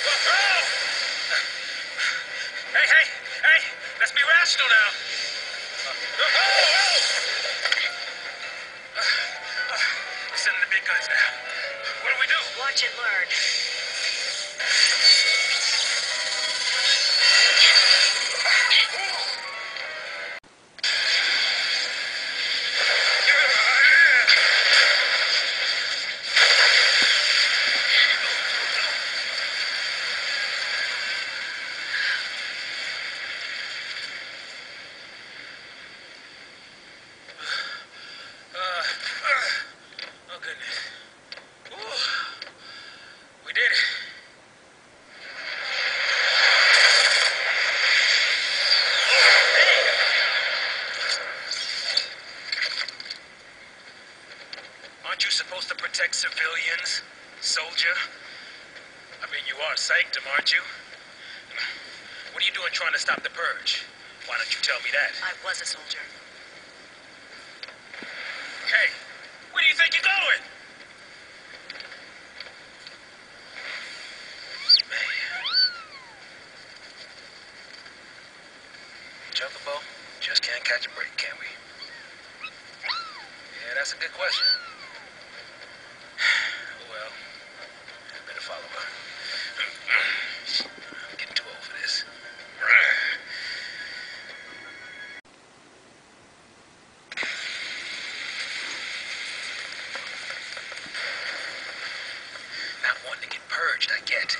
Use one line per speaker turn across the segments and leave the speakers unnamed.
Hey, hey, hey! Let's be rational now! The big guns now. What do we do?
Watch and learn.
Civilians, soldier? I mean, you are sanctum, aren't you? What are you doing trying to stop the purge? Why don't you tell me that?
I was a soldier.
Hey, where do you think you're going? Man. Chocobo, just can't catch a break, can we? Yeah, that's a good question. Well, I better follow her. I'm getting too old for this. Not wanting to get purged, I get.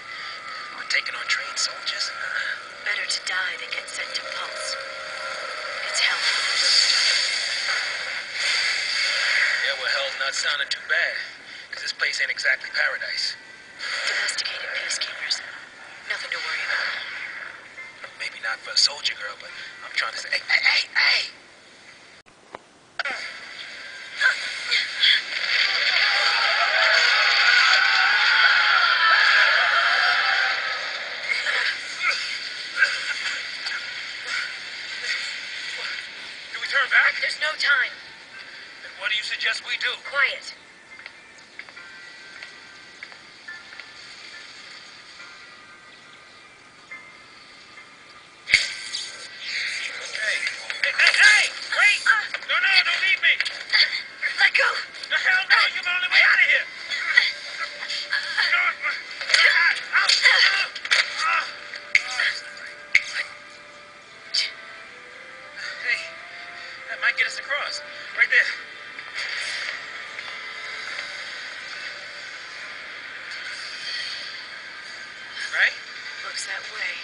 But taking on trained soldiers?
Better to die than get sent to Pulse. It's hell.
Yeah, well, hell's not sounding too bad. Because this place ain't exactly paradise.
Domesticated peacekeepers. Nothing to worry about.
Maybe not for a soldier girl, but I'm trying to say, hey, hey, hey, hey!
Time.
Then what do you suggest we do?
Quiet.
Might across. Right there. Right?
Looks that way.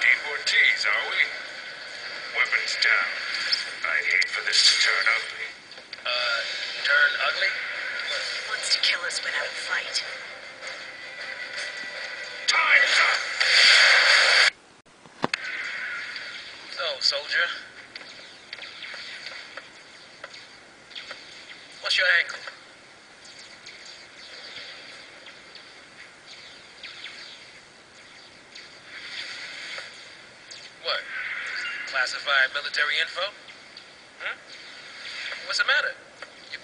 Deportees, are we? Weapons down. I'd hate for this to turn ugly.
Uh, turn ugly?
Wants to kill us without fight.
Time's up!
So, soldier. What's your angle? What? Classified military info? Huh? What's the matter?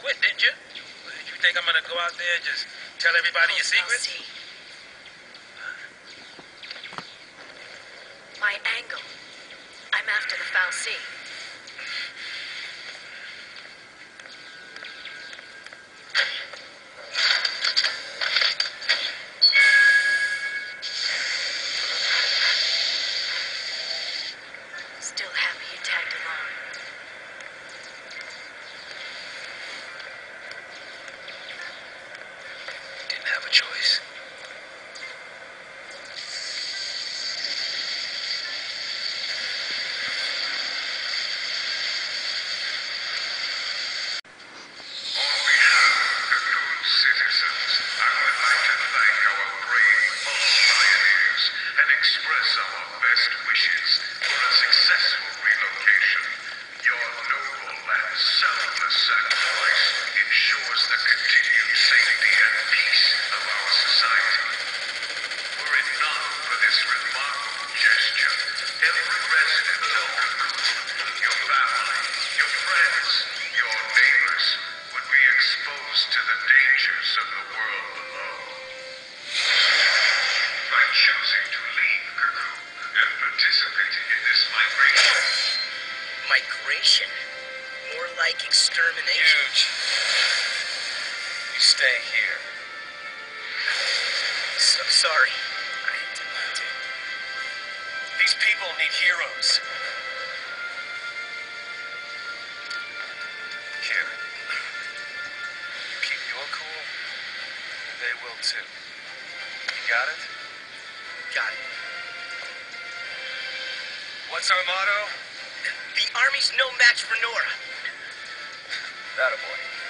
You quit, didn't you? Did you think I'm gonna go out there and just tell everybody your oh,
Pulse
secrets?
My angle. I'm after the Fal'Cie.
express our best wishes for a successful relocation. Your noble and selfless sacrifice ensures the continued safety and peace of our society. Were it not for this remarkable gesture, every resident of Cocoon, your family, your friends, your neighbors, would be exposed to the dangers of the world
extermination.
Huge. You stay here.
So sorry. I didn't mean to.
These people need heroes. Here. You keep your cool, and they will too. You got it?
Got it.
What's our motto?
The army's no match for Nora.
That a boy.